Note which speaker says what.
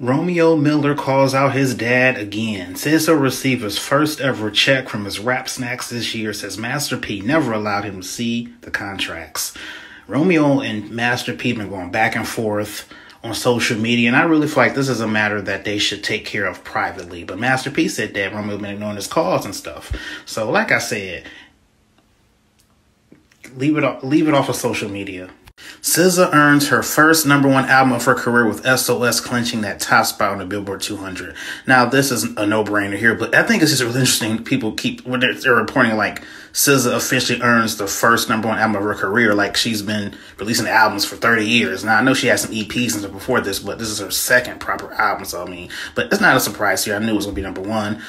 Speaker 1: Romeo Miller calls out his dad again. Receive his first ever check from his rap snacks this year. Says Master P never allowed him to see the contracts. Romeo and Master P been going back and forth on social media, and I really feel like this is a matter that they should take care of privately. But Master P said that Romeo been ignoring his calls and stuff. So, like I said, leave it off, leave it off of social media. SZA earns her first number one album of her career with SOS clinching that top spot on the Billboard 200. Now, this is a no brainer here, but I think it's just really interesting. People keep, when they're, they're, reporting like SZA officially earns the first number one album of her career, like she's been releasing albums for 30 years. Now, I know she had some EPs before this, but this is her second proper album, so I mean, but it's not a surprise here. I knew it was to be number one.